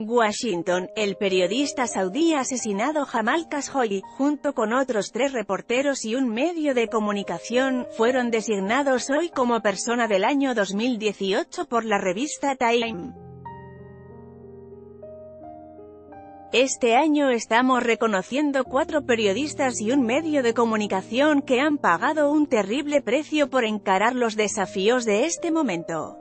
Washington, el periodista saudí asesinado Jamal Khashoggi, junto con otros tres reporteros y un medio de comunicación, fueron designados hoy como persona del año 2018 por la revista Time. Este año estamos reconociendo cuatro periodistas y un medio de comunicación que han pagado un terrible precio por encarar los desafíos de este momento.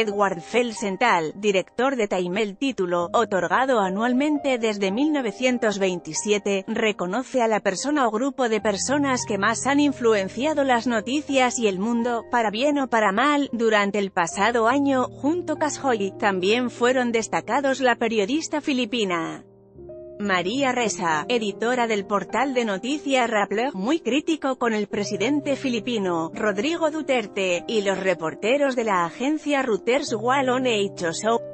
Edward Felsenthal, director de Time el título, otorgado anualmente desde 1927, reconoce a la persona o grupo de personas que más han influenciado las noticias y el mundo, para bien o para mal, durante el pasado año, junto a Khashoggi, también fueron destacados la periodista filipina María Reza, editora del portal de noticias Rappler, muy crítico con el presidente filipino, Rodrigo Duterte, y los reporteros de la agencia Reuters Wallone y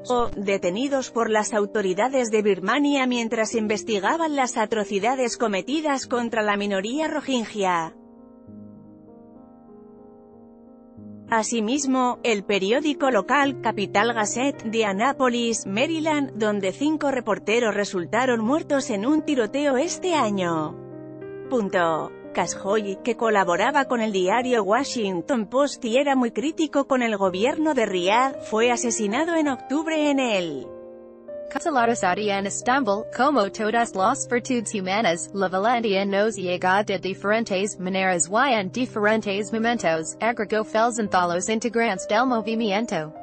o detenidos por las autoridades de Birmania mientras investigaban las atrocidades cometidas contra la minoría rohingya. Asimismo, el periódico local, Capital Gazette, de Annapolis, Maryland, donde cinco reporteros resultaron muertos en un tiroteo este año. Punto. que colaboraba con el diario Washington Post y era muy crítico con el gobierno de Riyadh, fue asesinado en octubre en el Katalarasati and Istanbul, como todas las virtudes humanas, la valentía nos llega de diferentes maneras y en diferentes momentos, agregó Felsenzalos integrantes del movimiento.